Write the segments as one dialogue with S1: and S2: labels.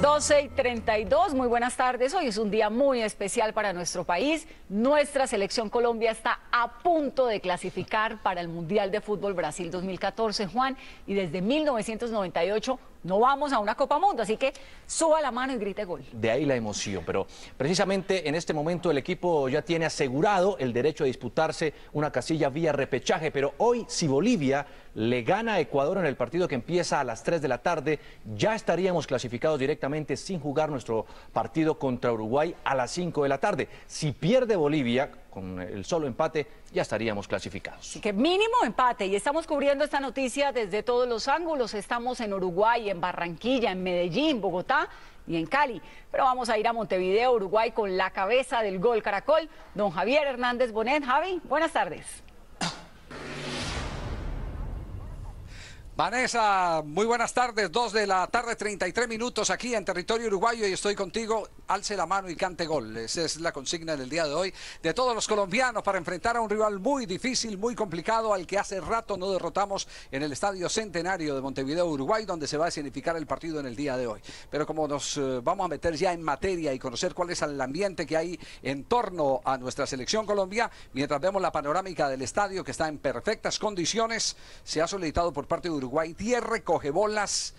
S1: 12 y 32, muy buenas tardes. Hoy es un día muy especial para nuestro país. Nuestra selección Colombia está a punto de clasificar para el Mundial de Fútbol Brasil 2014, Juan, y desde 1998 no vamos a una Copa Mundo, así que suba la mano y grite gol.
S2: De ahí la emoción, pero precisamente en este momento el equipo ya tiene asegurado el derecho a disputarse una casilla vía repechaje, pero hoy si Bolivia le gana a Ecuador en el partido que empieza a las 3 de la tarde, ya estaríamos clasificados directamente sin jugar nuestro partido contra Uruguay a las 5 de la tarde. Si pierde Bolivia, con el solo empate ya estaríamos clasificados.
S1: Que mínimo empate y estamos cubriendo esta noticia desde todos los ángulos. Estamos en Uruguay, en Barranquilla, en Medellín, Bogotá y en Cali. Pero vamos a ir a Montevideo, Uruguay, con la cabeza del gol Caracol, don Javier Hernández Bonet. Javi, buenas tardes.
S3: Vanessa, muy buenas tardes. Dos de la tarde, 33 minutos aquí en territorio uruguayo y estoy contigo. Alce la mano y cante gol. Esa es la consigna del día de hoy de todos los colombianos para enfrentar a un rival muy difícil, muy complicado, al que hace rato no derrotamos en el Estadio Centenario de Montevideo, Uruguay, donde se va a significar el partido en el día de hoy. Pero como nos eh, vamos a meter ya en materia y conocer cuál es el ambiente que hay en torno a nuestra selección Colombia, mientras vemos la panorámica del estadio que está en perfectas condiciones, se ha solicitado por parte de Uruguay Uruguay 10 recoge bolas,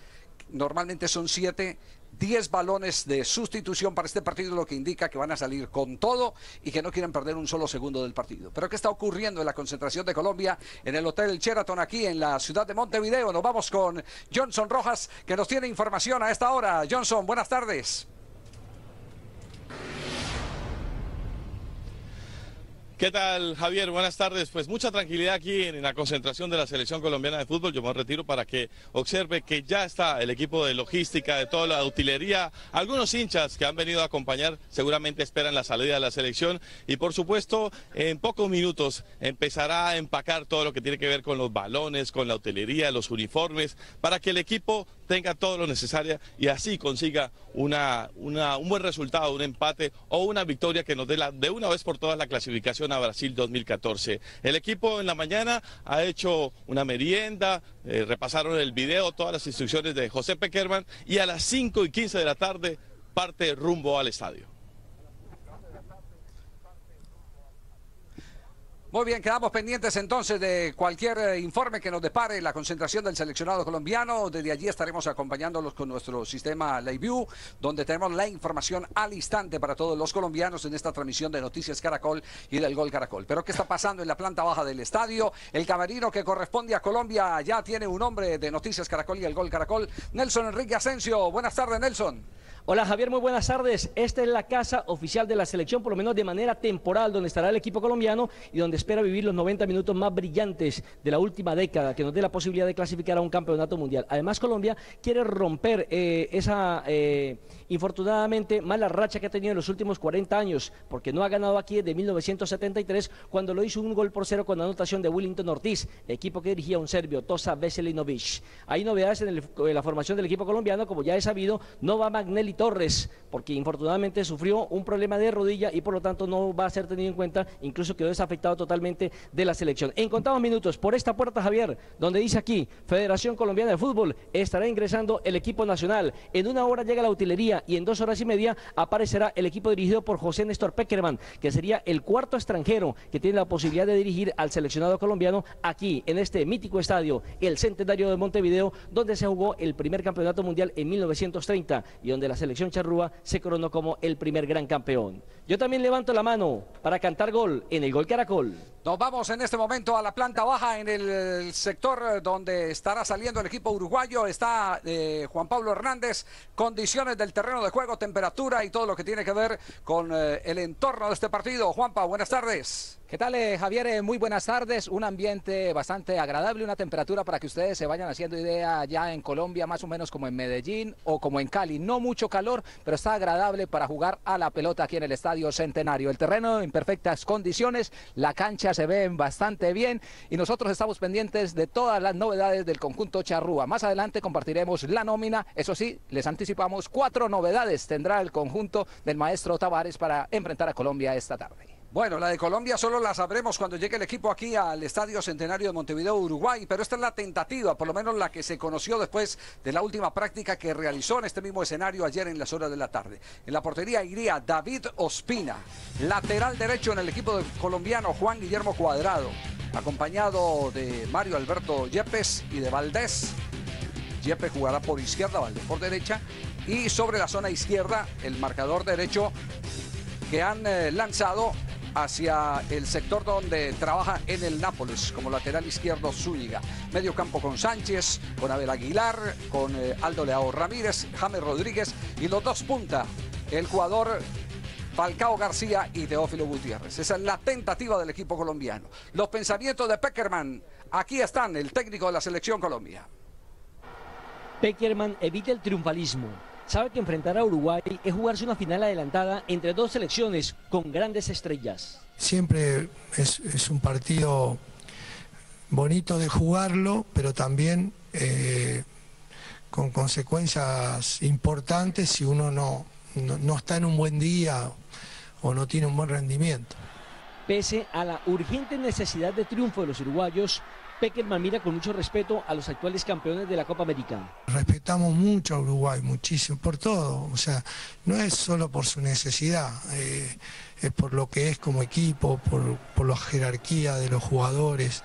S3: normalmente son 7. 10 balones de sustitución para este partido, lo que indica que van a salir con todo y que no quieren perder un solo segundo del partido. Pero ¿qué está ocurriendo en la concentración de Colombia en el Hotel Sheraton aquí en la ciudad de Montevideo? Nos vamos con Johnson Rojas que nos tiene información a esta hora. Johnson, buenas tardes.
S4: ¿Qué tal, Javier? Buenas tardes. Pues mucha tranquilidad aquí en la concentración de la selección colombiana de fútbol. Yo me retiro para que observe que ya está el equipo de logística, de toda la utilería. Algunos hinchas que han venido a acompañar seguramente esperan la salida de la selección. Y por supuesto, en pocos minutos empezará a empacar todo lo que tiene que ver con los balones, con la utilería, los uniformes, para que el equipo tenga todo lo necesario y así consiga una, un buen resultado, un empate o una victoria que nos dé la, de una vez por todas la clasificación a Brasil 2014. El equipo en la mañana ha hecho una merienda, eh, repasaron el video, todas las instrucciones de José Peckerman y a las 5 y 15 de la tarde parte rumbo al estadio.
S3: Muy bien, quedamos pendientes entonces de cualquier eh, informe que nos depare la concentración del seleccionado colombiano. Desde allí estaremos acompañándolos con nuestro sistema View, donde tenemos la información al instante para todos los colombianos en esta transmisión de Noticias Caracol y del Gol Caracol. Pero ¿qué está pasando en la planta baja del estadio? El camerino que corresponde a Colombia ya tiene un nombre de Noticias Caracol y el Gol Caracol. Nelson Enrique Asensio. Buenas tardes, Nelson.
S5: Hola Javier, muy buenas tardes. Esta es la casa oficial de la selección, por lo menos de manera temporal, donde estará el equipo colombiano y donde espera vivir los 90 minutos más brillantes de la última década, que nos dé la posibilidad de clasificar a un campeonato mundial. Además, Colombia quiere romper eh, esa, eh, infortunadamente, mala racha que ha tenido en los últimos 40 años, porque no ha ganado aquí desde 1973, cuando lo hizo un gol por cero con anotación de Willington Ortiz, equipo que dirigía un serbio, Tosa Veselinovic. Hay novedades en, en la formación del equipo colombiano, como ya he sabido, no va Magnelli Torres, porque infortunadamente sufrió un problema de rodilla y por lo tanto no va a ser tenido en cuenta, incluso quedó desafectado totalmente de la selección. En contados minutos, por esta puerta, Javier, donde dice aquí, Federación Colombiana de Fútbol, estará ingresando el equipo nacional. En una hora llega la utilería y en dos horas y media aparecerá el equipo dirigido por José Néstor Peckerman, que sería el cuarto extranjero que tiene la posibilidad de dirigir al seleccionado colombiano aquí, en este mítico estadio, el Centenario de Montevideo, donde se jugó el primer campeonato mundial en 1930 y donde la selección charrúa se coronó como el primer gran campeón. Yo también levanto la mano para cantar gol en el Gol Caracol.
S3: Nos vamos en este momento a la planta baja en el sector donde estará saliendo el equipo uruguayo. Está eh, Juan Pablo Hernández. Condiciones del terreno de juego, temperatura y todo lo que tiene que ver con eh, el entorno de este partido. Juanpa, buenas tardes.
S6: ¿Qué tal, eh, Javier? muy buenas tardes. Un ambiente bastante agradable, una temperatura para que ustedes se vayan haciendo idea ya en Colombia, más o menos como en Medellín o como en Cali. No mucho calor, pero está agradable para jugar a la pelota aquí en el Estadio Centenario. El terreno en perfectas condiciones, la cancha se ve bastante bien y nosotros estamos pendientes de todas las novedades del conjunto Charrúa. Más adelante compartiremos la nómina. Eso sí, les anticipamos cuatro novedades tendrá el conjunto del maestro Tavares para enfrentar a Colombia esta tarde.
S3: Bueno, la de Colombia solo la sabremos cuando llegue el equipo aquí al Estadio Centenario de Montevideo, Uruguay, pero esta es la tentativa, por lo menos la que se conoció después de la última práctica que realizó en este mismo escenario ayer en las horas de la tarde. En la portería iría David Ospina, lateral derecho en el equipo colombiano Juan Guillermo Cuadrado, acompañado de Mario Alberto Yepes y de Valdés. Yepes jugará por izquierda, Valdés por derecha, y sobre la zona izquierda, el marcador derecho que han eh, lanzado hacia el sector donde trabaja en el Nápoles como lateral izquierdo Zúñiga. Medio campo con Sánchez, con Abel Aguilar, con eh, Aldo Leao Ramírez, James Rodríguez y los dos punta, el jugador Falcao García y Teófilo Gutiérrez. Esa es la tentativa del equipo colombiano. Los pensamientos de Peckerman, aquí están, el técnico de la selección Colombia.
S5: Peckerman evita el triunfalismo sabe que enfrentar a Uruguay es jugarse una final adelantada entre dos selecciones con grandes estrellas.
S7: Siempre es, un partido bonito de jugarlo, pero también eh, con consecuencias importantes si uno no, no está en un buen día o no tiene un buen rendimiento.
S5: Pese a la urgente necesidad de triunfo de los uruguayos, Peckerman mira con mucho respeto a los actuales campeones de la Copa América.
S7: Respetamos mucho a Uruguay, muchísimo, por todo. O sea, no es solo por su necesidad, eh, es por lo que es como equipo, por, la jerarquía de los jugadores,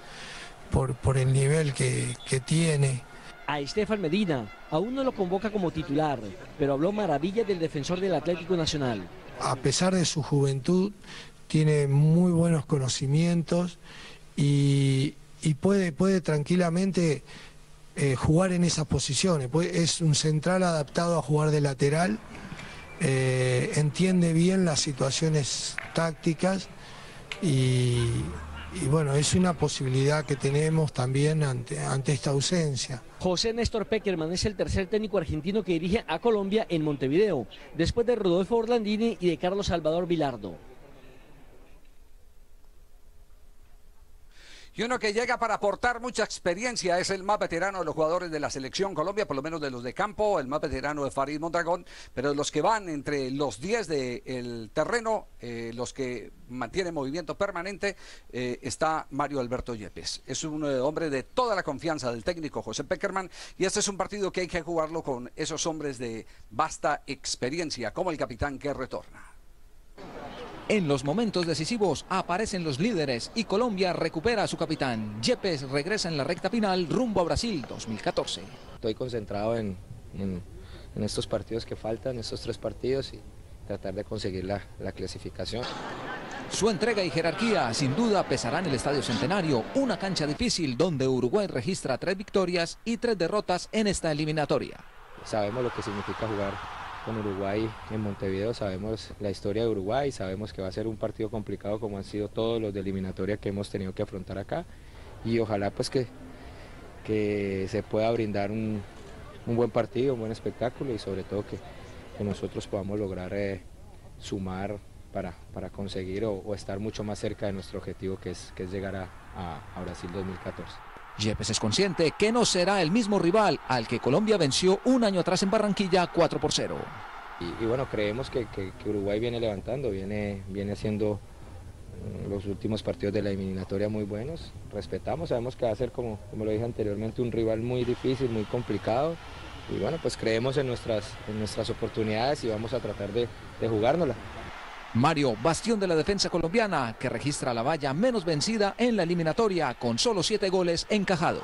S7: por, por el nivel que, que tiene.
S5: A Estefan Medina aún no lo convoca como titular, pero habló maravilla del defensor del Atlético Nacional.
S7: A pesar de su juventud, tiene muy buenos conocimientos y, y puede, puede tranquilamente eh, jugar en esas posiciones. es un central adaptado a jugar de lateral, eh, entiende bien las situaciones tácticas y, bueno, es una posibilidad que tenemos también ante, ante esta ausencia.
S5: José Néstor Peckerman es el tercer técnico argentino que dirige a Colombia en Montevideo, después de Rodolfo Orlandini y de Carlos Salvador Vilardo.
S3: Y uno que llega para aportar mucha experiencia es el más veterano de los jugadores de la selección Colombia, por lo menos de los de campo, el más veterano de Farid Mondragón, pero los que van entre los 10 del terreno, eh, los que mantienen movimiento permanente, eh, está Mario Alberto Yepes. Es un eh, hombre de toda la confianza del técnico José Peckerman y este es un partido que hay que jugarlo con esos hombres de vasta experiencia, como el capitán que retorna.
S8: En los momentos decisivos aparecen los líderes y Colombia recupera a su capitán. Yepes regresa en la recta final rumbo a Brasil 2014.
S9: Estoy concentrado en, estos partidos que faltan, estos tres partidos y tratar de conseguir la, la clasificación.
S8: Su entrega y jerarquía sin duda pesarán el Estadio Centenario, una cancha difícil donde Uruguay registra tres victorias y tres derrotas en esta eliminatoria.
S9: Sabemos lo que significa jugar con Uruguay en Montevideo. Sabemos la historia de Uruguay, sabemos que va a ser un partido complicado como han sido todos los de eliminatoria que hemos tenido que afrontar acá. Y ojalá pues que, que se pueda brindar un, buen partido, un buen espectáculo y sobre todo que, nosotros podamos lograr eh, sumar para, para conseguir o, estar mucho más cerca de nuestro objetivo que es, que es llegar a, a Brasil 2014.
S8: Yepes es consciente que no será el mismo rival al que Colombia venció un año atrás en Barranquilla 4 por 0.
S9: Y, bueno, creemos que, Uruguay viene levantando, viene, viene haciendo mm, los últimos partidos de la eliminatoria muy buenos. Respetamos, sabemos que va a ser, como, como lo dije anteriormente, un rival muy difícil, muy complicado. Y bueno, pues creemos en nuestras, en nuestras oportunidades y vamos a tratar de, de jugárnosla.
S8: Mario, bastión de la defensa colombiana, que registra la valla menos vencida en la eliminatoria con solo siete goles encajados.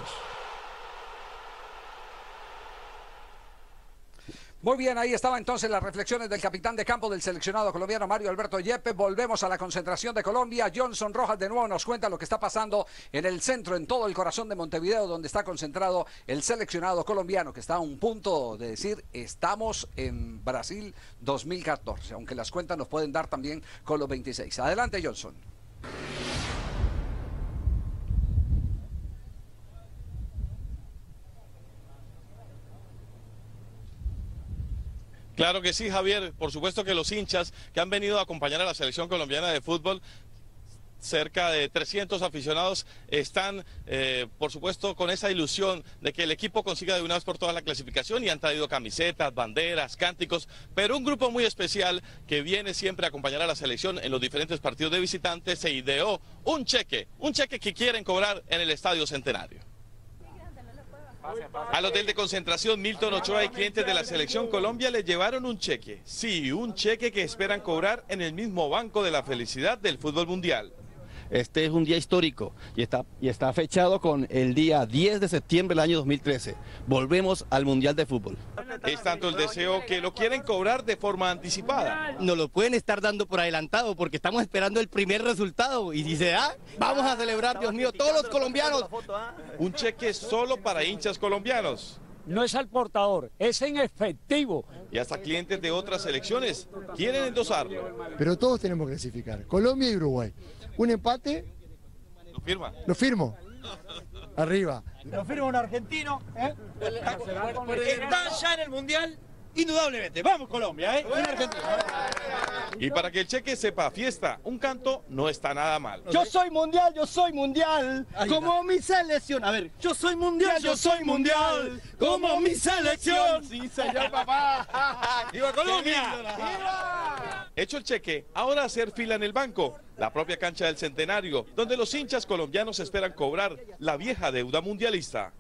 S3: Muy bien, ahí estaba entonces las reflexiones del capitán de campo del seleccionado colombiano Mario Alberto Yepes. Volvemos a la concentración de Colombia. Johnson Rojas de nuevo nos cuenta lo que está pasando en el centro, en todo el corazón de Montevideo, donde está concentrado el seleccionado colombiano, que está a un punto de decir estamos en Brasil 2014, aunque las cuentas nos pueden dar también con los 26. Adelante, Johnson.
S4: Claro que sí, Javier. Por supuesto que los hinchas que han venido a acompañar a la selección colombiana de fútbol cerca de 300 aficionados están, eh, por supuesto, con esa ilusión de que el equipo consiga de una vez por todas la clasificación y han traído camisetas, banderas, cánticos, pero un grupo muy especial que viene siempre a acompañar a la selección en los diferentes partidos de visitantes se ideó un cheque, un cheque que quieren cobrar en el Estadio Centenario. Al hotel de concentración Milton Ochoa y clientes de la selección Colombia le llevaron un cheque. Sí, un cheque que esperan cobrar en el mismo banco de la felicidad del fútbol mundial.
S10: Este es un día histórico y está, y está fechado con el día 10 de septiembre del año 2013. Volvemos al Mundial de Fútbol.
S4: Es tanto el deseo que lo quieren cobrar de forma anticipada.
S10: Nos lo pueden estar dando por adelantado porque estamos esperando el primer resultado y si se da, vamos a celebrar, Dios mío, todos los colombianos.
S4: Un cheque solo para hinchas colombianos.
S11: No es al portador, es en efectivo.
S4: Y hasta clientes de otras selecciones quieren endosarlo.
S12: Pero todos tenemos que clasificar, Colombia y Uruguay. Un empate.
S4: ¿Lo firma?
S12: Lo firmo. Arriba.
S13: Lo firma un argentino. ¿eh? Está ya en el Mundial, indudablemente. Vamos Colombia, ¿eh? Un argentino.
S4: Y para que el cheque sepa fiesta, un canto no está nada mal.
S13: Yo soy mundial, yo soy mundial, como mi selección. A ver, yo soy mundial, yo soy mundial, como mi selección. Sí, señor papá. ¡Viva Colombia!
S4: Hecho el cheque, ahora hacer fila en el banco, la propia cancha del Centenario, donde los hinchas colombianos esperan cobrar la vieja deuda mundialista.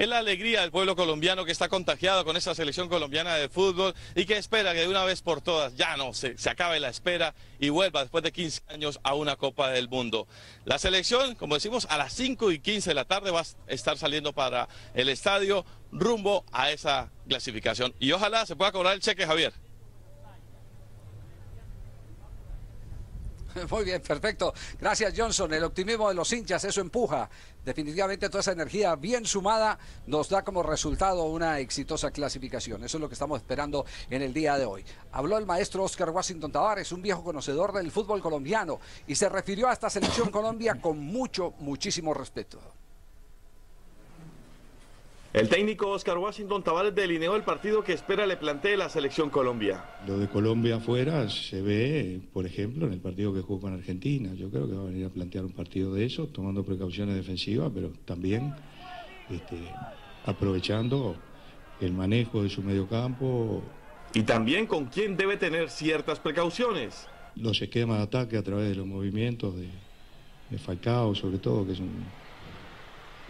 S4: Es la alegría del pueblo colombiano que está contagiado con esa selección colombiana de fútbol y que espera que de una vez por todas ya no se, se acabe la espera y vuelva después de 15 años a una Copa del Mundo. La selección, como decimos, a las 5 y 15 de la tarde va a estar saliendo para el estadio rumbo a esa clasificación. Y ojalá se pueda cobrar el cheque, Javier.
S3: Muy bien, perfecto. Gracias, Johnson. El optimismo de los hinchas, eso empuja. Definitivamente toda esa energía bien sumada nos da como resultado una exitosa clasificación. Eso es lo que estamos esperando en el día de hoy. Habló el maestro Oscar Washington Tavares, un viejo conocedor del fútbol colombiano, y se refirió a esta selección Colombia con mucho, muchísimo respeto.
S4: El técnico Oscar Washington Tavares delineó el partido que espera le plantee la selección Colombia.
S14: Lo de Colombia afuera se ve, por ejemplo, en el partido que jugó con Argentina. Yo creo que va a venir a plantear un partido de eso, tomando precauciones defensivas, pero también este, aprovechando el manejo de su mediocampo.
S4: Y también con quién debe tener ciertas precauciones.
S14: Los esquemas de ataque a través de los movimientos de, de Falcao, sobre todo, que es un,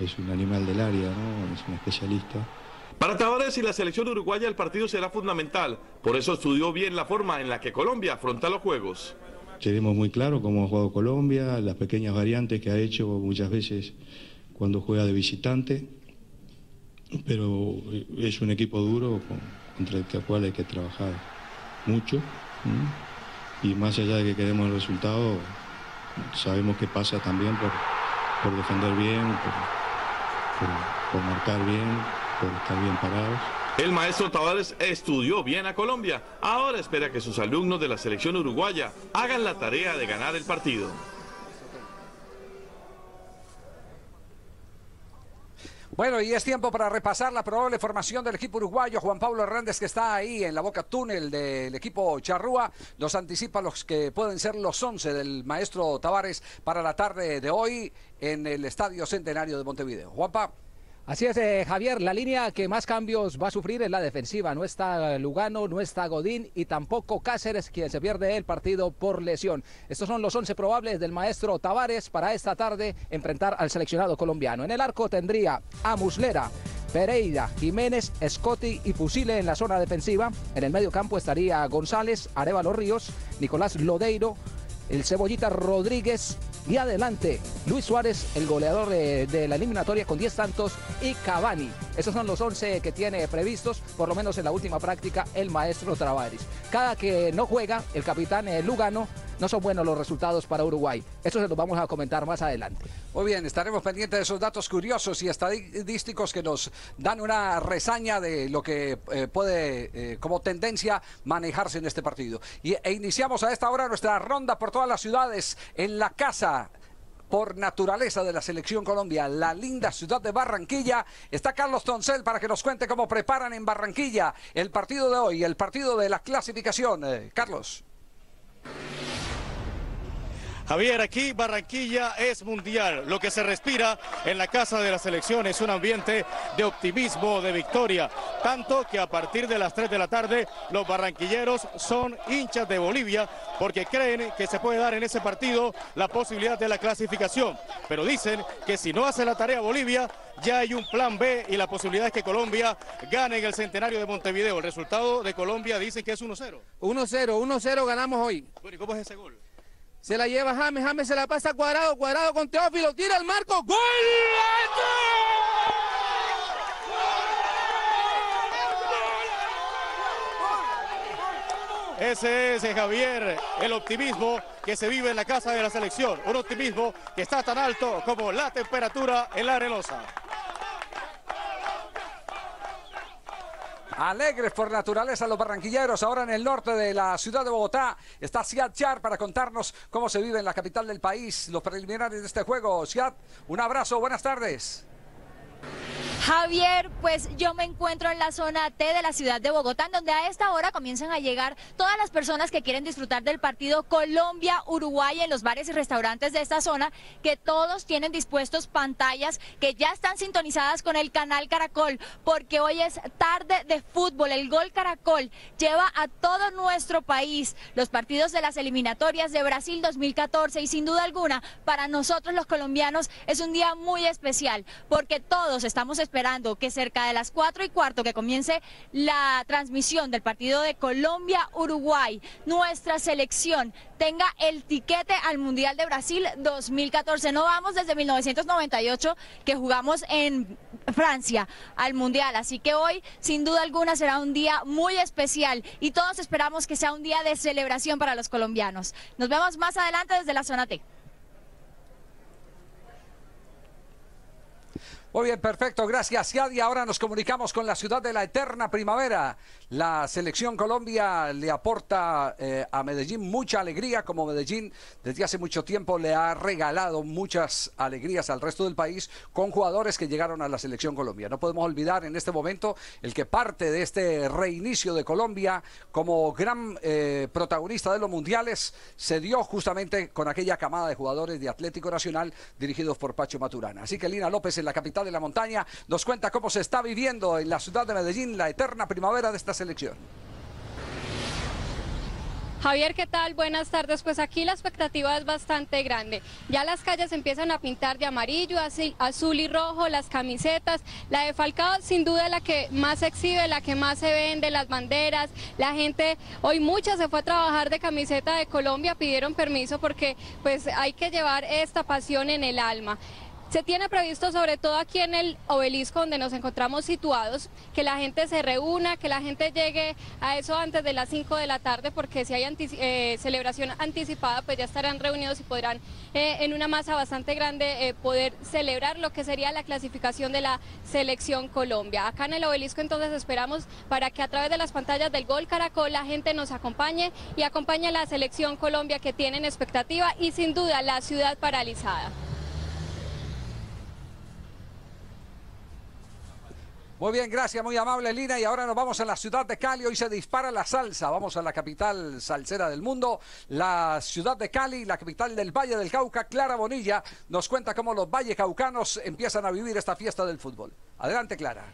S14: es un animal del área, ¿no? es un especialista.
S4: Para Tavares y la selección uruguaya el partido será fundamental, por eso estudió bien la forma en la que Colombia afronta los juegos.
S14: Tenemos muy claro cómo ha jugado Colombia, las pequeñas variantes que ha hecho muchas veces cuando juega de visitante, pero es un equipo duro con, contra el cual hay que trabajar mucho ¿sí? y más allá de que queremos el resultado, sabemos que pasa también por, por defender bien, por, por, marcar bien, por estar bien parados.
S4: El maestro Tavares estudió bien a Colombia. Ahora espera que sus alumnos de la selección uruguaya hagan la tarea de ganar el partido.
S3: Bueno, y es tiempo para repasar la probable formación del equipo uruguayo. Juan Pablo Hernández, que está ahí en la boca túnel del equipo Charrúa, nos anticipa los que pueden ser los 11 del maestro Tavares para la tarde de hoy en el Estadio Centenario de Montevideo. Juanpa.
S6: Así es, eh, Javier, la línea que más cambios va a sufrir es la defensiva. No está Lugano, no está Godín y tampoco Cáceres, quien se pierde el partido por lesión. Estos son los 11 probables del maestro Tavares para esta tarde enfrentar al seleccionado colombiano. En el arco tendría a Muslera, Pereira, Jiménez, Scotti y Pusile en la zona defensiva. En el medio campo estaría González, Arevalo Ríos, Nicolás Lodeiro, el Cebollita Rodríguez y adelante Luis Suárez, el goleador de, la eliminatoria con 10 tantos y Cavani. Esos son los 11 que tiene previstos, por lo menos en la última práctica, el maestro Travaris. Cada que no juega, el capitán eh, Lugano, no son buenos los resultados para Uruguay. Eso se los vamos a comentar más adelante.
S3: Muy bien, estaremos pendientes de esos datos curiosos y estadísticos que nos dan una resaña de lo que eh, puede, eh, como tendencia, manejarse en este partido. Y, e iniciamos a esta hora nuestra ronda por todas las ciudades en la casa por naturaleza de la selección Colombia, la linda ciudad de Barranquilla. Está Carlos Toncel para que nos cuente cómo preparan en Barranquilla el partido de hoy, el partido de la clasificación. Eh, Carlos.
S15: Javier, aquí Barranquilla es mundial. Lo que se respira en la casa de la selección es un ambiente de optimismo, de victoria. Tanto que a partir de las 3 de la tarde los barranquilleros son hinchas de Bolivia porque creen que se puede dar en ese partido la posibilidad de la clasificación. Pero dicen que si no hace la tarea Bolivia, ya hay un plan B y la posibilidad es que Colombia gane en el centenario de Montevideo. El resultado de Colombia dicen que es 1-0.
S6: 1-0, 1-0 ganamos hoy.
S15: Bueno, ¿y cómo es ese gol?
S6: Se la lleva James, James se la pasa Cuadrado, Cuadrado con Teófilo, tira el marco, ¡gol!
S15: Ese es, eh, Javier, el optimismo que se vive en la casa de la selección. Un optimismo que está tan alto como la temperatura en la arenosa.
S3: Alegres por naturaleza los barranquilleros. Ahora en el norte de la ciudad de Bogotá está Siad Char para contarnos cómo se vive en la capital del país. Los preliminares de este juego. Siad, un abrazo, buenas tardes.
S16: Javier, pues yo me encuentro en la zona T de la ciudad de Bogotá, donde a esta hora comienzan a llegar todas las personas que quieren disfrutar del partido Colombia-Uruguay en los bares y restaurantes de esta zona, que todos tienen dispuestos pantallas que ya están sintonizadas con el canal Caracol, porque hoy es tarde de fútbol. El gol Caracol lleva a todo nuestro país los partidos de las eliminatorias de Brasil 2014 y sin duda alguna, para nosotros los colombianos es un día muy especial, porque todos estamos esperando esperando que cerca de las 4 y cuarto que comience la transmisión del partido de Colombia-Uruguay, nuestra selección tenga el tiquete al Mundial de Brasil 2014. No vamos desde 1998 que jugamos en Francia al Mundial, así que hoy sin duda alguna será un día muy especial y todos esperamos que sea un día de celebración para los colombianos. Nos vemos más adelante desde la zona T.
S3: Muy bien, perfecto, gracias Y Ahora nos comunicamos con la ciudad de la eterna primavera. La selección Colombia le aporta eh, a Medellín mucha alegría, como Medellín desde hace mucho tiempo le ha regalado muchas alegrías al resto del país con jugadores que llegaron a la selección Colombia. No podemos olvidar en este momento el que parte de este reinicio de Colombia como gran eh, protagonista de los mundiales se dio justamente con aquella camada de jugadores de Atlético Nacional dirigidos por Pacho Maturana. Así que Lina López en la capital de la montaña, nos cuenta cómo se está viviendo en la ciudad de Medellín la eterna primavera de esta selección.
S17: Javier, ¿qué tal? Buenas tardes. Pues aquí la expectativa es bastante grande. Ya las calles empiezan a pintar de amarillo, azul y rojo, las camisetas. La de Falcao sin duda es la que más se exhibe, la que más se vende, las banderas. La gente, hoy mucha se fue a trabajar de camiseta de Colombia, pidieron permiso porque pues hay que llevar esta pasión en el alma. Se tiene previsto, sobre todo aquí en el obelisco donde nos encontramos situados, que la gente se reúna, que la gente llegue a eso antes de las 5 de la tarde, porque si hay eh, celebración anticipada, pues ya estarán reunidos y podrán eh, en una masa bastante grande eh, poder celebrar lo que sería la clasificación de la selección Colombia. Acá en el obelisco entonces esperamos para que a través de las pantallas del Gol Caracol la gente nos acompañe y acompañe a la selección Colombia que tienen expectativa y sin duda la ciudad paralizada.
S3: Muy bien, gracias, muy amable Lina. Y ahora nos vamos a la ciudad de Cali. Hoy se dispara la salsa. Vamos a la capital salsera del mundo, la ciudad de Cali, la capital del Valle del Cauca. Clara Bonilla nos cuenta cómo los valles caucanos empiezan a vivir esta fiesta del fútbol. Adelante, Clara.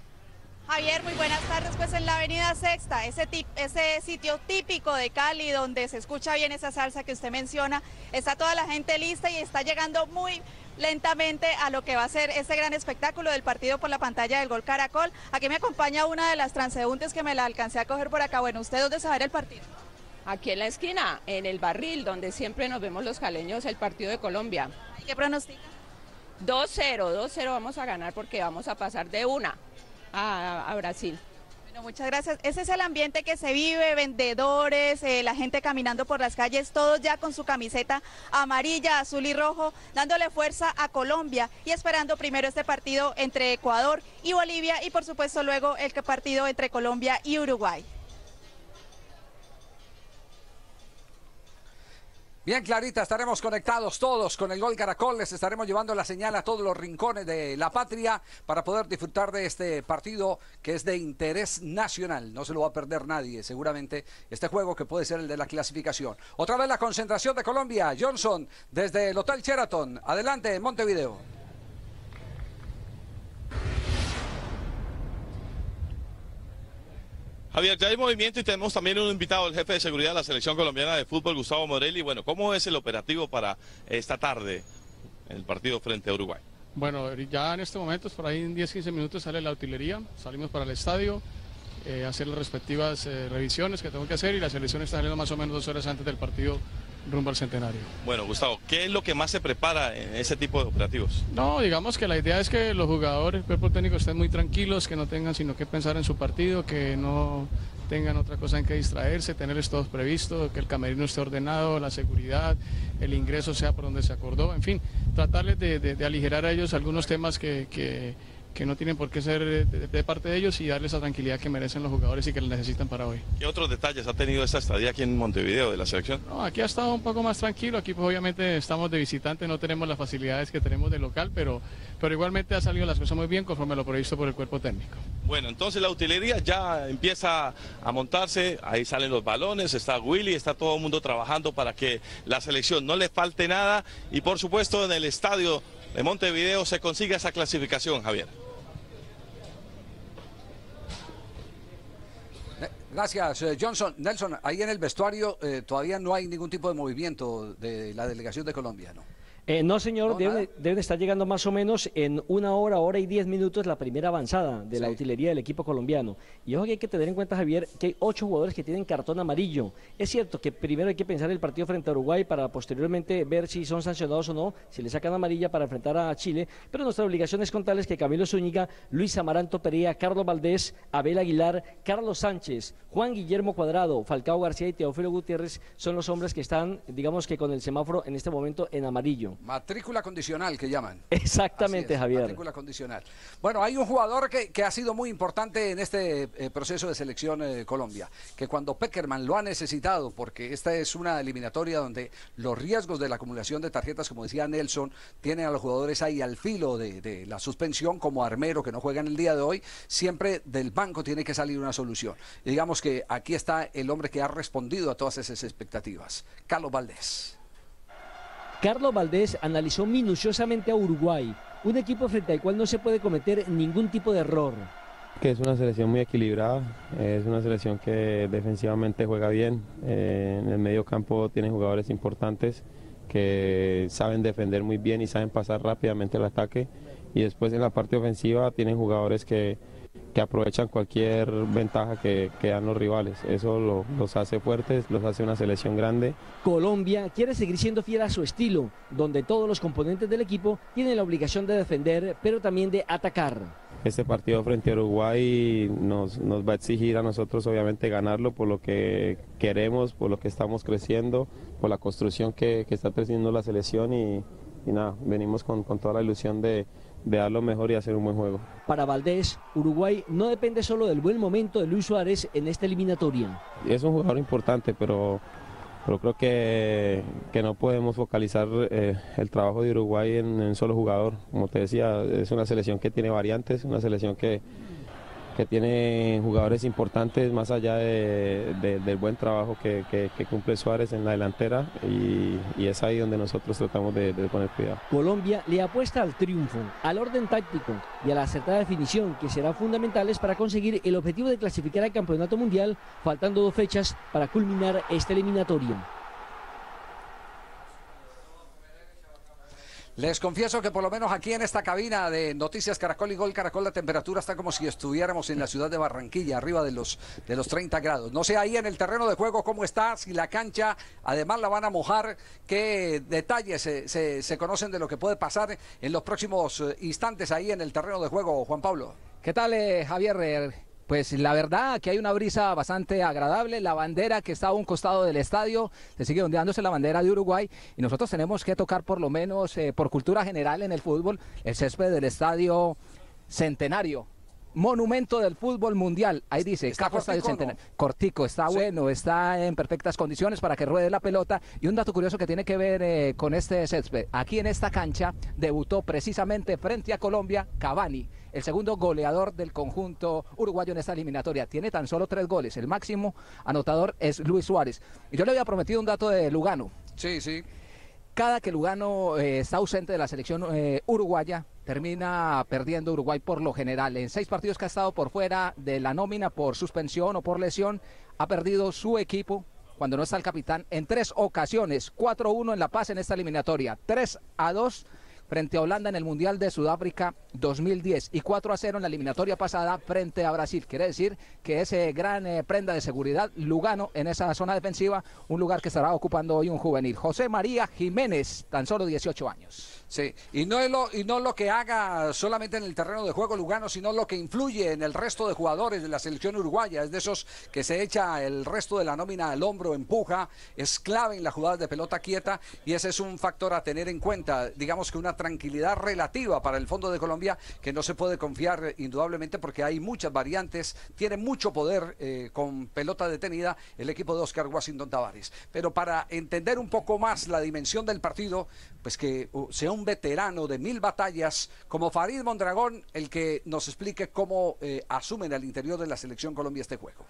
S18: Javier, muy buenas tardes. Pues en la Avenida Sexta, ese, ese sitio típico de Cali, donde se escucha bien esa salsa que usted menciona, está toda la gente lista y está llegando muy lentamente a lo que va a ser este gran espectáculo del partido por la pantalla del Gol Caracol. Aquí me acompaña una de las transeúntes que me la alcancé a coger por acá. Bueno, ¿usted dónde se va a ver el partido?
S19: Aquí en la esquina, en el barril, donde siempre nos vemos los caleños, el partido de Colombia.
S18: ¿Y qué pronostica?
S19: 2-0, 2-0 vamos a ganar porque vamos a pasar de una a Brasil
S18: muchas gracias. Ese es el ambiente que se vive, vendedores, eh, la gente caminando por las calles, todos ya con su camiseta amarilla, azul y rojo, dándole fuerza a Colombia y esperando primero este partido entre Ecuador y Bolivia y por supuesto luego el partido entre Colombia y Uruguay.
S3: Bien clarita, estaremos conectados todos con el Gol Caracol. Les estaremos llevando la señal a todos los rincones de la patria para poder disfrutar de este partido que es de interés nacional. No se lo va a perder nadie, seguramente, este juego que puede ser el de la clasificación. Otra vez la concentración de Colombia. Johnson desde el Hotel Sheraton. Adelante, Montevideo.
S4: Javier, hay movimiento y tenemos también un invitado, el jefe de seguridad de la selección colombiana de fútbol, Gustavo Morelli. Bueno, ¿cómo es el operativo para esta tarde en el partido frente a Uruguay?
S20: Bueno, ya en este momento, por ahí en 10-15 minutos sale la utilería, salimos para el estadio, eh, hacer las respectivas eh, revisiones que tengo que hacer y la selección está saliendo más o menos dos horas antes del partido rumbo al centenario.
S4: Bueno, Gustavo, ¿qué es lo que más se prepara en ese tipo de operativos?
S20: No, digamos que la idea es que los jugadores, el cuerpo técnico estén muy tranquilos, que no tengan sino que pensar en su partido, que no tengan otra cosa en que distraerse, tenerles todos previsto, que el camerino esté ordenado, la seguridad, el ingreso sea por donde se acordó, en fin, tratarles de, de- de aligerar a ellos algunos temas que, que- que no tienen por qué ser de, de parte de ellos y darles la tranquilidad que merecen los jugadores y que necesitan para hoy.
S4: ¿Qué otros detalles ha tenido esta estadía aquí en Montevideo de la selección?
S20: No, aquí ha estado un poco más tranquilo, aquí pues obviamente estamos de visitante, no tenemos las facilidades que tenemos de local, pero, pero igualmente ha salido las cosas muy bien conforme a lo previsto por el cuerpo técnico.
S4: Bueno, entonces la utilería ya empieza a montarse, ahí salen los balones, está Willy, está todo el mundo trabajando para que la selección no le falte nada y por supuesto en el estadio de Montevideo se consiga esa clasificación, Javier.
S3: Gracias, eh, Johnson. Nelson, ahí en el vestuario eh, todavía no hay ningún tipo de movimiento de la delegación de Colombia, ¿no?
S5: Eh, no, señor,
S3: No,
S5: deben, estar llegando más o menos en una hora, hora y diez minutos la primera avanzada de la utilería del equipo colombiano. Y ojo que hay que tener en cuenta, Javier, que hay ocho jugadores que tienen cartón amarillo. Es cierto que primero hay que pensar el partido frente a Uruguay para posteriormente ver si son sancionados o no, si le sacan amarilla para enfrentar a Chile. Pero nuestra obligación es contarles que Camilo Zúñiga, Luis Amaranto Perea, Carlos Valdés, Abel Aguilar, Carlos Sánchez, Juan Guillermo Cuadrado, Falcao García y Teófilo Gutiérrez son los hombres que están, digamos que con el semáforo en este momento en amarillo.
S3: Matrícula condicional que llaman.
S5: Exactamente,
S3: es,
S5: Javier.
S3: Matrícula condicional. Bueno, hay un jugador que, que ha sido muy importante en este eh, proceso de selección eh, de Colombia, que cuando Peckerman lo ha necesitado, porque esta es una eliminatoria donde los riesgos de la acumulación de tarjetas, como decía Nelson, tienen a los jugadores ahí al filo de, de la suspensión, como Armero, que no juega en el día de hoy, siempre del banco tiene que salir una solución. Y digamos que aquí está el hombre que ha respondido a todas esas expectativas, Carlos Valdés.
S5: Carlos Valdés analizó minuciosamente a Uruguay, un equipo frente al cual no se puede cometer ningún tipo de error.
S21: que es una selección muy equilibrada, es una selección que defensivamente juega bien, eh, en el medio campo tiene jugadores importantes que saben defender muy bien y saben pasar rápidamente al ataque y después en la parte ofensiva tienen jugadores que, que aprovechan cualquier ventaja que, que dan los rivales, eso lo- los hace fuertes, los hace una selección grande.
S5: Colombia quiere seguir siendo fiel a su estilo, donde todos los componentes del equipo tienen la obligación de defender, pero también de atacar.
S21: Este partido frente a Uruguay nos, nos va a exigir a nosotros obviamente ganarlo por lo que queremos, por lo que estamos creciendo, por la construcción que, que está creciendo la selección y, y nada, venimos con, con toda la ilusión de, de dar lo mejor y hacer un buen juego.
S5: Para Valdés, Uruguay no depende solo del buen momento de Luis Suárez en esta eliminatoria.
S21: Es un jugador importante, pero, pero creo que, que no podemos focalizar eh, el trabajo de Uruguay en un solo jugador. Como te decía, es una selección que tiene variantes, una selección que, que tiene jugadores importantes más allá de- de- del buen trabajo que, cumple Suárez en la delantera y, y es ahí donde nosotros tratamos de, de poner cuidado.
S5: Colombia le apuesta al triunfo, al orden táctico y a la acertada definición que serán fundamentales para conseguir el objetivo de clasificar al Campeonato Mundial, faltando dos fechas para culminar esta eliminatoria.
S3: Les confieso que por lo menos aquí en esta cabina de Noticias Caracol y Gol Caracol la temperatura está como si estuviéramos en la ciudad de Barranquilla, arriba de los, de los 30 grados. No sé ahí en el terreno de juego cómo está, si la cancha además la van a mojar, qué detalles se, se- conocen de lo que puede pasar en los próximos eh, instantes ahí en el terreno de juego, Juan Pablo.
S6: ¿Qué tal, eh, Javier? Pues la verdad que hay una brisa bastante agradable. La bandera que está a un costado del estadio, se sigue ondeándose la bandera de Uruguay y nosotros tenemos que tocar por lo menos eh, por cultura general en el fútbol el césped del estadio Centenario. monumento del fútbol mundial. Ahí dice,
S3: ¿Está
S6: Capo Estadio
S3: no?
S6: Centenario. Cortico, está bueno, está en perfectas condiciones para que ruede la pelota. Y un dato curioso que tiene que ver eh, con este césped. Aquí en esta cancha debutó precisamente frente a Colombia Cavani, el segundo goleador del conjunto uruguayo en esta eliminatoria. Tiene tan solo tres goles. El máximo anotador es Luis Suárez. Y yo le había prometido un dato de Lugano.
S3: Sí, sí.
S6: Cada que Lugano eh, está ausente de la selección eh, uruguaya, termina perdiendo Uruguay por lo general. En seis partidos que ha estado por fuera de la nómina por suspensión o por lesión, ha perdido su equipo cuando no está el capitán en tres ocasiones. 4-1 en La Paz en esta eliminatoria, 3-2 frente a Holanda en el Mundial de Sudáfrica 2010 y 4 a 0 en la eliminatoria pasada frente a Brasil. Quiere decir que ese gran eh, prenda de seguridad, Lugano en esa zona defensiva, un lugar que estará ocupando hoy un juvenil. José María Jiménez, tan solo 18 años.
S3: Sí, y no, es lo, y no lo que haga solamente en el terreno de juego Lugano, sino lo que influye en el resto de jugadores de la selección uruguaya. Es de esos que se echa el resto de la nómina al hombro, empuja, es clave en las jugadas de pelota quieta y ese es un factor a tener en cuenta. Digamos que una tranquilidad relativa para el fondo de Colombia que no se puede confiar eh, indudablemente porque hay muchas variantes, tiene mucho poder eh, con pelota detenida el equipo de Oscar Washington Tavares. Pero para entender un poco más la dimensión del partido, pues que uh, sea un veterano de mil batallas como Farid Mondragón el que nos explique cómo eh, asumen al interior de la selección Colombia este juego.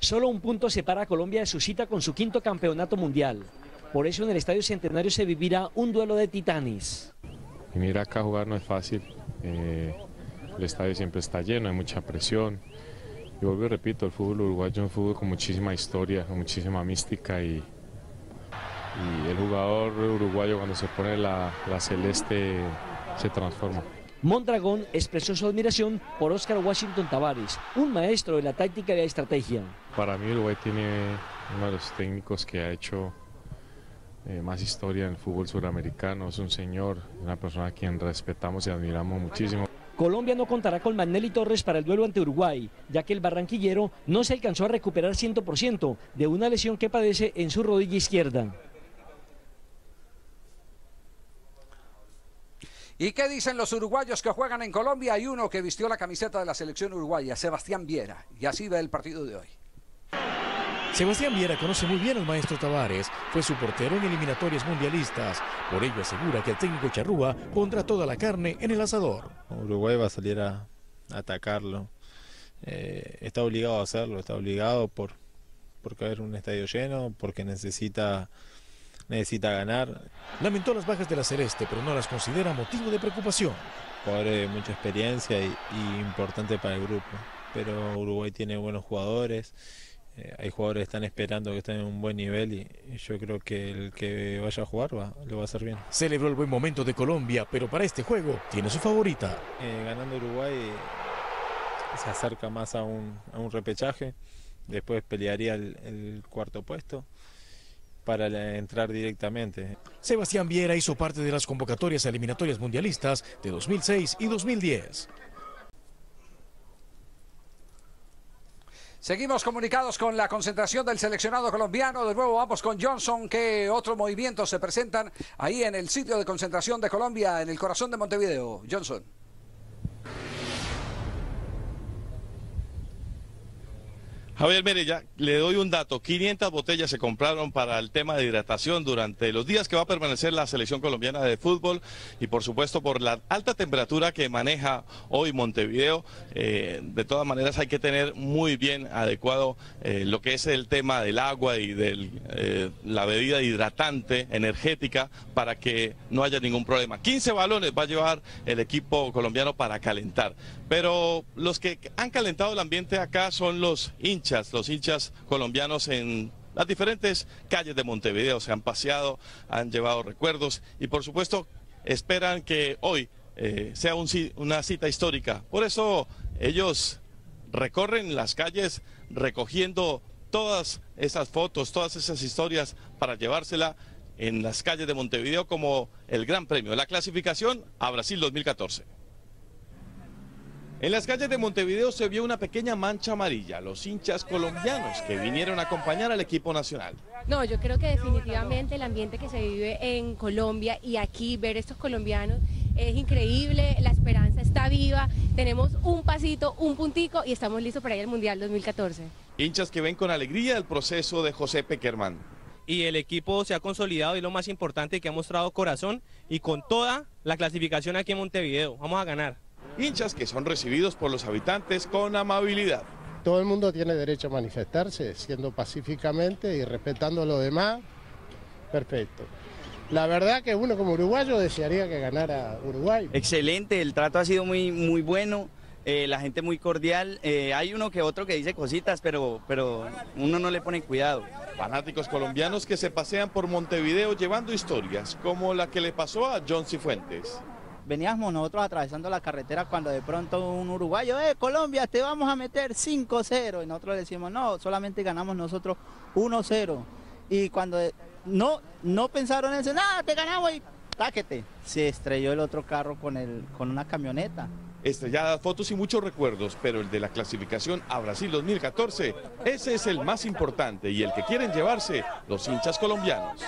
S5: Solo un punto separa a Colombia de su cita con su quinto campeonato mundial. Por eso en el Estadio Centenario se vivirá un duelo de titanes.
S22: Venir acá a jugar no es fácil. eh, el estadio siempre está lleno, hay mucha presión. Y vuelvo y repito, el fútbol uruguayo es un fútbol con muchísima historia, con muchísima mística y, y el jugador uruguayo cuando se pone la, la celeste se transforma.
S5: Mondragón expresó su admiración por Oscar Washington Tavares, un maestro de la táctica y la estrategia.
S22: Para mí Uruguay tiene uno de los técnicos que ha hecho eh, más historia en el fútbol suramericano. Es un señor, una persona a quien respetamos y admiramos muchísimo.
S5: Colombia no contará con Magnelli Torres para el duelo ante Uruguay, ya que el barranquillero no se alcanzó a recuperar 100% de una lesión que padece en su rodilla izquierda.
S3: ¿Y qué dicen los uruguayos que juegan en Colombia? Hay uno que vistió la camiseta de la selección uruguaya, Sebastián Viera, y así ve el partido de hoy.
S23: Sebastián Viera conoce muy bien al maestro Tavares, fue su portero en eliminatorias mundialistas. Por ello asegura que el técnico Charrúa pondrá toda la carne en el asador.
S24: Uruguay va a salir a, a atacarlo. Eh, está obligado a hacerlo, está obligado por porque hay un estadio lleno, porque necesita necesita ganar.
S23: Lamentó las bajas de la Celeste, pero no las considera motivo de preocupación.
S24: Jugadores de mucha experiencia y, y importante para el grupo. Pero Uruguay tiene buenos jugadores. Eh, hay jugadores que están esperando que estén en un buen nivel y, y yo creo que el que vaya a jugar va, lo va a hacer bien.
S23: Celebró el buen momento de Colombia, pero para este juego tiene su favorita.
S24: Eh, ganando Uruguay se acerca más a un, a un repechaje. Después pelearía el, el cuarto puesto para entrar directamente.
S23: Sebastián Viera hizo parte de las convocatorias eliminatorias mundialistas de 2006 y 2010.
S3: Seguimos comunicados con la concentración del seleccionado colombiano. De nuevo vamos con Johnson. ¿Qué otros movimientos se presentan ahí en el sitio de concentración de Colombia, en el corazón de Montevideo? Johnson.
S4: Javier, mire, ya le doy un dato. 500 botellas se compraron para el tema de hidratación durante los días que va a permanecer la selección colombiana de fútbol y por supuesto por la alta temperatura que maneja hoy Montevideo. eh, de todas maneras hay que tener muy bien adecuado eh, lo que es el tema del agua y de la bebida hidratante, energética, para que no haya ningún problema. 15 balones va a llevar el equipo colombiano para calentar. Pero los que han calentado el ambiente acá son los hinchas, los hinchas colombianos en las diferentes calles de Montevideo. Se han paseado, han llevado recuerdos y por supuesto esperan que hoy eh, sea un una cita histórica. Por eso ellos recorren las calles recogiendo todas esas fotos, todas esas historias para llevársela en las calles de Montevideo como el Gran Premio, la clasificación a Brasil 2014. En las calles de Montevideo se vio una pequeña mancha amarilla, los hinchas colombianos que vinieron a acompañar al equipo nacional.
S25: No, yo creo que definitivamente el ambiente que se vive en Colombia y aquí ver estos colombianos
S26: es increíble, la esperanza está viva, tenemos un pasito, un puntico y estamos listos para ir al Mundial 2014.
S4: Hinchas que ven con alegría el proceso de José Peckerman.
S27: Y el equipo se ha consolidado y lo más importante que ha mostrado corazón y con toda la clasificación aquí en Montevideo. Vamos a ganar.
S4: Hinchas que son recibidos por los habitantes con amabilidad.
S25: Todo el mundo tiene derecho a manifestarse, siendo pacíficamente y respetando a los demás. Perfecto. La verdad que uno como uruguayo desearía que ganara Uruguay.
S28: Excelente, el trato ha sido muy, muy bueno. eh, la gente muy cordial. eh, hay uno que otro que dice cositas, pero, pero uno no le pone cuidado.
S4: Fanáticos colombianos que se pasean por Montevideo llevando historias, como la que le pasó a John Cifuentes.
S29: Veníamos nosotros atravesando la carretera cuando de pronto un uruguayo, eh, Colombia, te vamos a meter 5-0. Y nosotros le decimos, no, solamente ganamos nosotros 1-0. Y cuando de- no, no pensaron en eso, nada, te ganamos y táquete. Se estrelló el otro carro con, el, con una camioneta.
S4: Estrelladas fotos y muchos recuerdos, pero el de la clasificación a Brasil 2014, ese es el más importante y el que quieren llevarse los hinchas colombianos.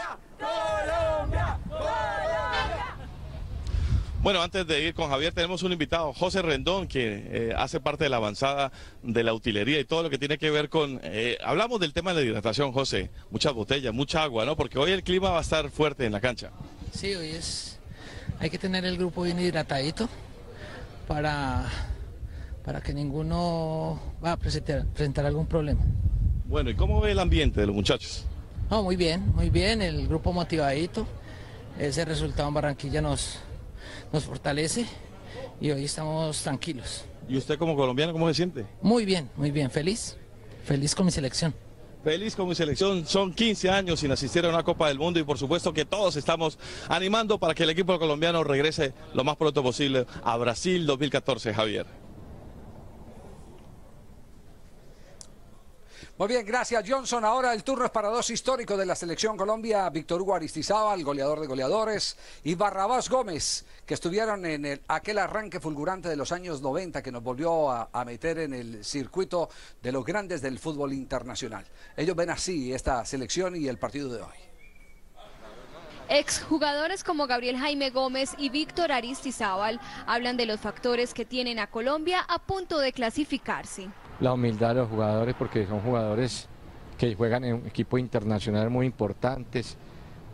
S4: Bueno, antes de ir con Javier, tenemos un invitado, José Rendón, que eh, hace parte de la avanzada de la utilería y todo lo que tiene que ver con... eh, hablamos del tema de la hidratación, José. Muchas botellas, mucha agua, ¿no? Porque hoy el clima va a estar fuerte en la cancha.
S30: Sí, hoy es. Hay que tener el grupo bien hidratadito para, para que ninguno va a presentar, presentar algún problema.
S4: Bueno, ¿y cómo ve el ambiente de los muchachos?
S30: No, muy bien, muy bien, el grupo motivadito. Ese resultado en Barranquilla nos, nos fortalece y hoy estamos tranquilos.
S4: ¿Y usted como colombiano cómo se siente?
S30: Muy bien, muy bien, feliz. Feliz con mi selección.
S4: Feliz con mi selección, son 15 años sin asistir a una Copa del Mundo y por supuesto que todos estamos animando para que el equipo colombiano regrese lo más pronto posible a Brasil 2014, Javier.
S3: Muy bien, gracias Johnson. Ahora el turno es para dos históricos de la selección Colombia, Víctor Hugo Aristizábal, goleador de goleadores, y Barrabás Gómez, que estuvieron en el- aquel arranque fulgurante de los años 90 que nos volvió a, a meter en el circuito de los grandes del fútbol internacional. Ellos ven así esta selección y el partido de hoy.
S31: Exjugadores como Gabriel Jaime Gómez y Víctor Aristizábal hablan de los factores que tienen a Colombia a punto de clasificarse.
S21: La humildad de los jugadores porque son jugadores que juegan en equipos internacionales muy importantes,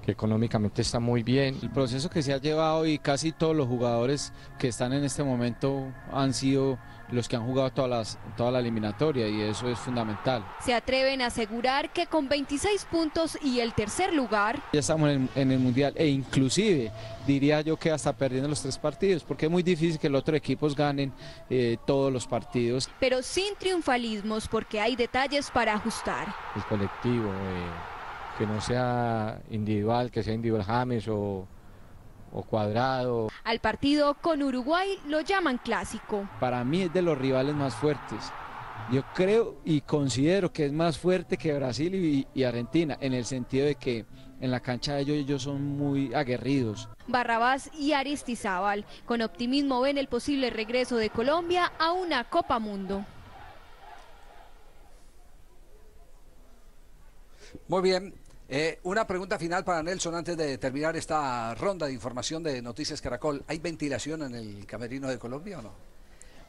S21: que económicamente están muy bien.
S32: El proceso que se ha llevado y casi todos los jugadores que están en este momento han sido los que han jugado todas las, toda la eliminatoria y eso es fundamental.
S31: Se atreven a asegurar que con 26 puntos y el tercer lugar,
S32: Ya estamos en, en el Mundial e inclusive diría yo que hasta perdiendo los tres partidos porque es muy difícil que los otros equipos ganen eh, todos los partidos.
S31: pero sin triunfalismos porque hay detalles para ajustar.
S21: El colectivo, eh, que no sea individual, que sea individual James o, o Cuadrado.
S31: Al partido con Uruguay lo llaman clásico.
S32: Para mí es de los rivales más fuertes. Yo creo y considero que es más fuerte que Brasil y, y Argentina en el sentido de que en la cancha de ellos ellos son muy aguerridos.
S31: Barrabás y Aristizábal con optimismo ven el posible regreso de Colombia a una Copa Mundo.
S3: Muy bien. Eh, una pregunta final para Nelson antes de terminar esta ronda de información de Noticias Caracol. ¿Hay ventilación en el camerino de Colombia o no?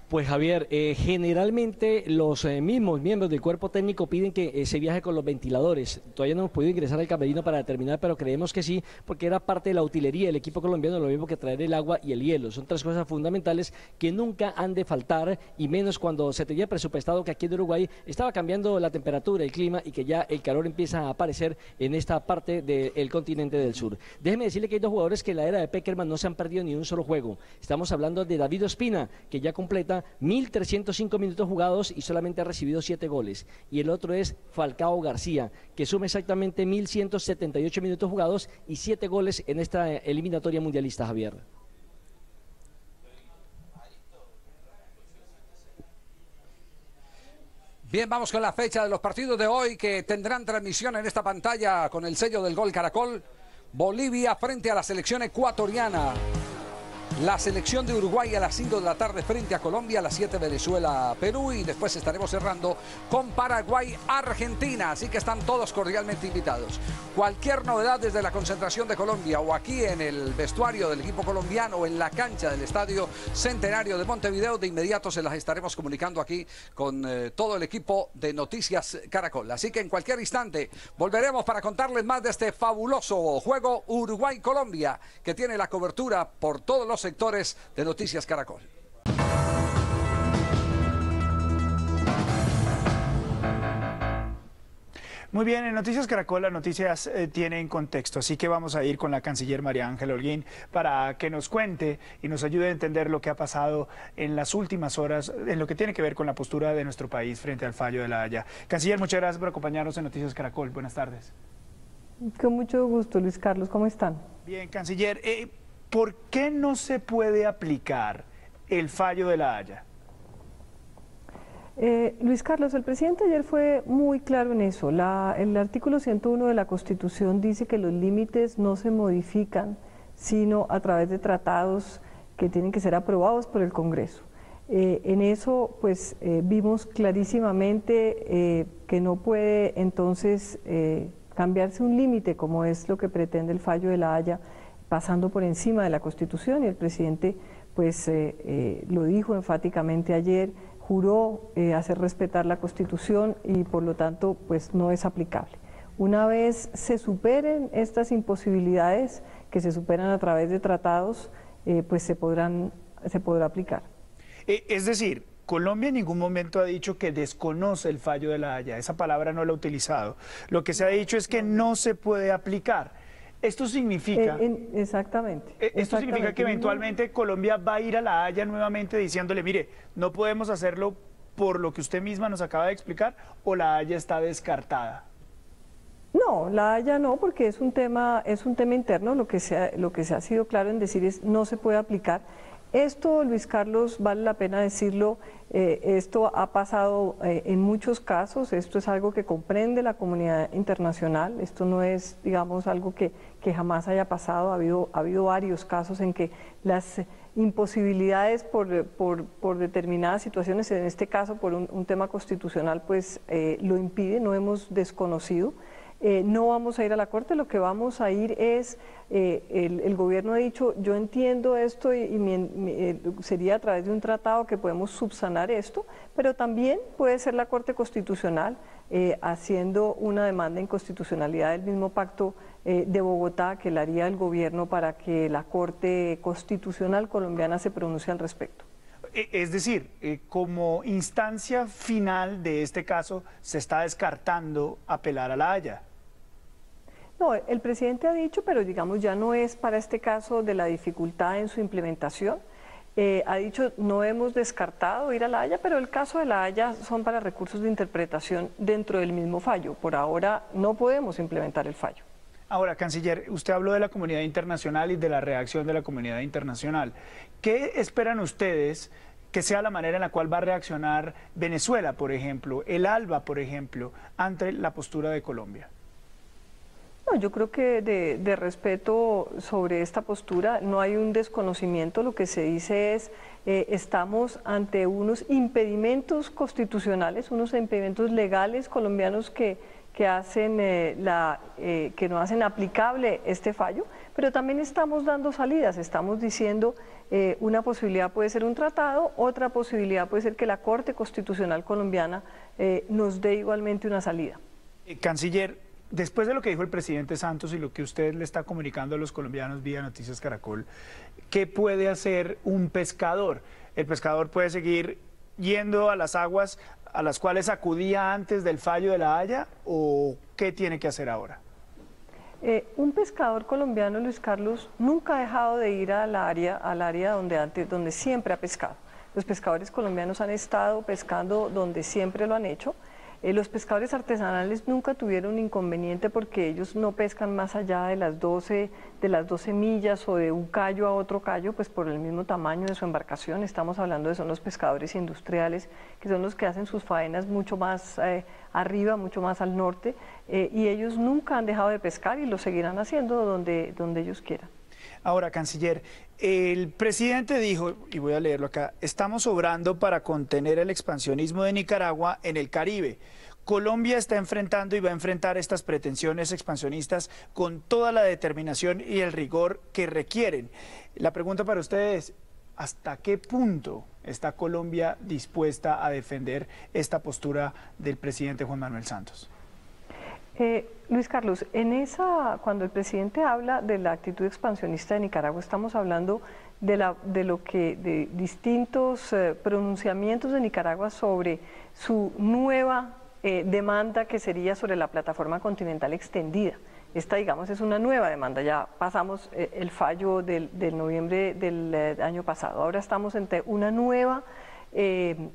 S5: Pues Javier, eh, generalmente los eh, mismos miembros del cuerpo técnico piden que eh, se viaje con los ventiladores. Todavía no hemos podido ingresar al camerino para determinar, pero creemos que sí, porque era parte de la utilería del equipo colombiano, lo mismo que traer el agua y el hielo. Son tres cosas fundamentales que nunca han de faltar, y menos cuando se tenía presupuestado que aquí en Uruguay estaba cambiando la temperatura, el clima, y que ya el calor empieza a aparecer en esta parte del continente del sur. Déjeme decirle que hay dos jugadores que en la era de Peckerman no se han perdido ni un solo juego. Estamos hablando de David Ospina, que ya completa 1.305 minutos jugados y solamente ha recibido 7 goles. Y el otro es Falcao García, que suma exactamente 1.178 minutos jugados y 7 goles en esta eliminatoria mundialista, Javier.
S3: Bien, vamos con la fecha de los partidos de hoy que tendrán transmisión en esta pantalla con el sello del gol Caracol. Bolivia frente a la selección ecuatoriana. La selección de Uruguay a las 5 de la tarde frente a Colombia, a las 7 Venezuela, Perú y después estaremos cerrando con Paraguay, Argentina. Así que están todos cordialmente invitados. Cualquier novedad desde la concentración de Colombia o aquí en el vestuario del equipo colombiano o en la cancha del Estadio Centenario de Montevideo, de inmediato se las estaremos comunicando aquí con eh, todo el equipo de Noticias Caracol. Así que en cualquier instante volveremos para contarles más de este fabuloso juego Uruguay-Colombia que tiene la cobertura por todos los sectores de Noticias Caracol.
S33: Muy bien, en Noticias Caracol las noticias eh, tienen contexto, así que vamos a ir con la canciller María Ángela Holguín para que nos cuente y nos ayude a entender lo que ha pasado en las últimas horas en lo que tiene que ver con la postura de nuestro país frente al fallo de la Haya. Canciller, muchas gracias por acompañarnos en Noticias Caracol. Buenas tardes.
S34: Con mucho gusto, Luis Carlos. ¿Cómo están?
S33: Bien, canciller, eh, ¿por qué no se puede aplicar el fallo de la Haya?
S34: Eh, Luis Carlos, el presidente ayer fue muy claro en eso. El artículo 101 de la Constitución dice que los límites no se modifican sino a través de tratados que tienen que ser aprobados por el Congreso. Eh, en eso, pues eh, vimos clarísimamente que no puede entonces cambiarse un límite como es lo que pretende el fallo de la Haya, pasando por encima de la Constitución y el presidente pues eh, eh, lo dijo enfáticamente ayer juró eh, hacer respetar la Constitución y por lo tanto pues no es aplicable. Una vez se superen estas imposibilidades que se superan a través de tratados, pues se, podrán, se podrá aplicar.
S33: Eh, es decir, Colombia en ningún momento ha dicho que desconoce el fallo de la Haya, esa palabra no la ha utilizado. Lo que se ha dicho es que no se puede aplicar. Esto significa...
S34: Eh, en- exactamente.
S33: Eh, Esto significa que eventualmente Colombia va a ir a la Haya nuevamente diciéndole, mire, no podemos hacerlo por lo que usted misma nos acaba de explicar o la Haya está descartada.
S34: No, la Haya no, porque es un tema, es un tema interno, lo que, se ha, lo que se ha sido claro en decir es no se puede aplicar. Esto, Luis Carlos, vale la pena decirlo, eh, esto ha pasado eh, en muchos casos, esto es algo que comprende la comunidad internacional, esto no es, digamos, algo que, que jamás haya pasado, ha habido, ha habido varios casos en que las imposibilidades por, por, por determinadas situaciones, en este caso por un, tema constitucional, pues eh, lo impide, no hemos desconocido. Eh, no vamos a ir a la Corte, lo que vamos a ir es, eh, el, gobierno ha dicho, yo entiendo esto y, eh, sería a través de un tratado que podemos subsanar esto, pero también puede ser la Corte Constitucional eh, haciendo una demanda de inconstitucionalidad del mismo pacto de Bogotá que haría el gobierno para que la Corte Constitucional colombiana se pronuncie al respecto.
S33: E- Es decir, como instancia final de este caso, se está descartando apelar a la Haya.
S34: No, el presidente ha dicho, pero digamos ya no es para este caso de la dificultad en su implementación. Eh, ha dicho, no hemos descartado ir a la Haya, pero el caso de la Haya son para recursos de interpretación dentro del mismo fallo. Por ahora no podemos implementar el fallo.
S33: Ahora, canciller, usted habló de la comunidad internacional y de la reacción de la comunidad internacional. ¿Qué esperan ustedes que sea la manera en la cual va a reaccionar Venezuela, por ejemplo, el ALBA, por ejemplo, ante la postura de Colombia?
S34: No, yo creo que de, respeto sobre esta postura no hay un desconocimiento, lo que se dice es eh, estamos ante unos impedimentos constitucionales, unos impedimentos legales colombianos que, que hacen eh, la, eh, que no hacen aplicable este fallo, pero también estamos dando salidas, estamos diciendo eh, una posibilidad puede ser un tratado, otra posibilidad puede ser que la Corte Constitucional colombiana nos dé igualmente una salida.
S33: Canciller, después de lo que dijo el presidente Santos y lo que usted le está comunicando a los colombianos vía Noticias Caracol, ¿qué puede hacer un pescador? El pescador puede seguir yendo a las aguas a las cuales acudía antes del fallo de la Haya o qué tiene que hacer ahora?
S34: Eh, un pescador colombiano, Luis Carlos, nunca ha dejado de ir al área, al área donde, antes, donde siempre ha pescado. Los pescadores colombianos han estado pescando donde siempre lo han hecho. Eh, los pescadores artesanales nunca tuvieron inconveniente porque ellos no pescan más allá de las 12, de las 12 millas o de un callo a otro callo, pues por el mismo tamaño de su embarcación. Estamos hablando de son los pescadores industriales, que son los que hacen sus faenas mucho más eh, arriba, mucho más al norte, eh, y ellos nunca han dejado de pescar y lo seguirán haciendo donde, donde ellos quieran.
S33: Ahora, canciller, el presidente dijo, y voy a leerlo acá, estamos obrando para contener el expansionismo de Nicaragua en el Caribe. Colombia está enfrentando y va a enfrentar estas pretensiones expansionistas con toda la determinación y el rigor que requieren. La pregunta para ustedes, ¿hasta qué punto está Colombia dispuesta a defender esta postura del presidente Juan Manuel Santos?
S34: Eh, Luis Carlos, en esa, cuando el presidente habla de la actitud expansionista de Nicaragua, estamos hablando de, la, de lo que, de distintos eh, pronunciamientos de Nicaragua sobre su nueva eh, demanda que sería sobre la plataforma continental extendida. Esta, digamos, es una nueva demanda. Ya pasamos eh, el fallo del, noviembre del año pasado. Ahora estamos ante una nueva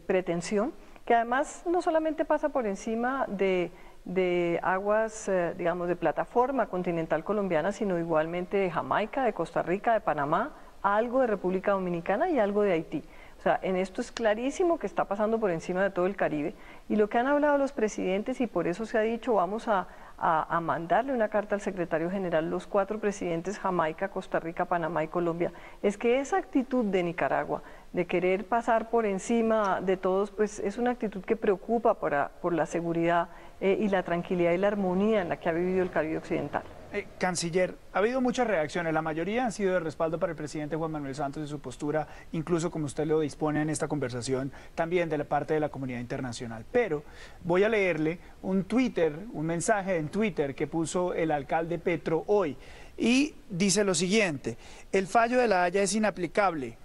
S34: pretensión que además no solamente pasa por encima de, de aguas, digamos, de plataforma continental colombiana, sino igualmente de Jamaica, de Costa Rica, de Panamá, algo de República Dominicana y algo de Haití. O sea, en esto es clarísimo que está pasando por encima de todo el Caribe y lo que han hablado los presidentes y por eso se ha dicho vamos a, mandarle una carta al secretario general, los cuatro presidentes, Jamaica, Costa Rica, Panamá y Colombia, es que esa actitud de Nicaragua de querer pasar por encima de todos, pues es una actitud que preocupa por, la seguridad eh, y la tranquilidad y la armonía en la que ha vivido el Caribe Occidental.
S33: Eh, canciller, ha habido muchas reacciones, la mayoría han sido de respaldo para el presidente Juan Manuel Santos y su postura, incluso como usted lo dispone en esta conversación, también de la parte de la comunidad internacional. Pero voy a leerle un Twitter, un mensaje en Twitter que puso el alcalde Petro hoy y dice lo siguiente, el fallo de la Haya es inaplicable,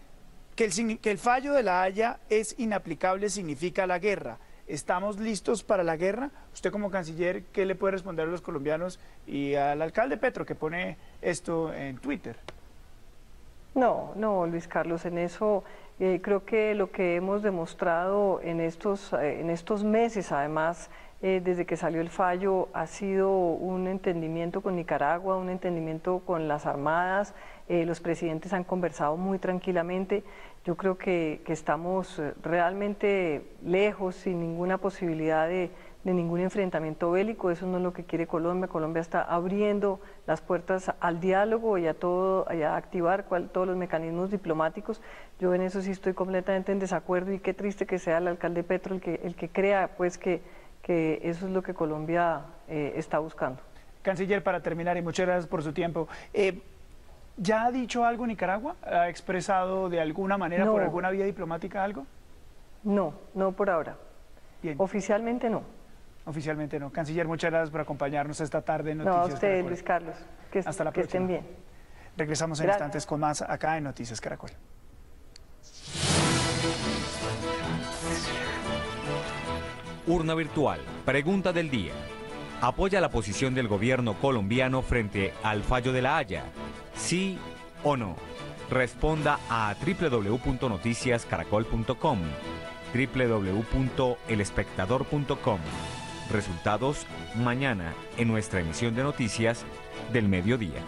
S33: que el, fallo de la Haya es inaplicable significa la guerra ¿Estamos listos para la guerra? Usted como canciller, ¿qué le puede responder a los colombianos y al alcalde Petro que pone esto en Twitter?
S34: No, no, Luis Carlos, en eso eh, creo que lo que hemos demostrado en estos, eh, en estos meses, además, eh, desde que salió el fallo, ha sido un entendimiento con Nicaragua, un entendimiento con las armadas, los presidentes han conversado muy tranquilamente. Yo creo que, estamos eh, realmente lejos, sin ninguna posibilidad de, ningún enfrentamiento bélico. Eso no es lo que quiere Colombia. Colombia está abriendo las puertas al diálogo y a, todo, a activar todos los mecanismos diplomáticos. Yo en eso sí estoy completamente en desacuerdo y qué triste que sea el alcalde Petro el que, el que crea pues, que, que eso es lo que Colombia eh, está buscando.
S33: Canciller, para terminar, y muchas gracias por su tiempo. Eh, ¿Ya ha dicho algo Nicaragua? ¿Ha expresado de alguna manera, por alguna vía diplomática algo?
S34: No, no por ahora.
S33: Bien.
S34: Oficialmente no.
S33: Oficialmente no. Canciller, muchas gracias por acompañarnos esta tarde en Noticias
S34: No, a usted, Luis Carlos. Que,
S33: Hasta la
S34: que
S33: estén
S34: bien.
S33: Regresamos en instantes con más acá en Noticias Caracol.
S35: Urna virtual. Pregunta del día. ¿Apoya la posición del gobierno colombiano frente al fallo de la Haya? ¿Sí o no? Responda a www.noticiascaracol.com, www.elespectador.com. Resultados mañana en nuestra emisión de noticias del mediodía.